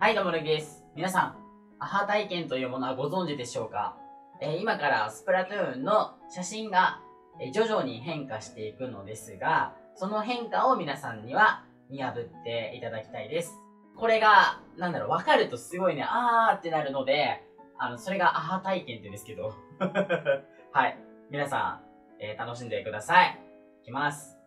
はい、どうも、ルギです。皆さん、アハ体験というものはご存知でしょうか、えー、今からスプラトゥーンの写真が、え徐々に変化していくのですが、その変化を皆さんには見破っていただきたいです。これが、なんだろう、わかるとすごいね、あーってなるので、あの、それがアハ体験って言うんですけど。はい。皆さん、えー、楽しんでください。いきます。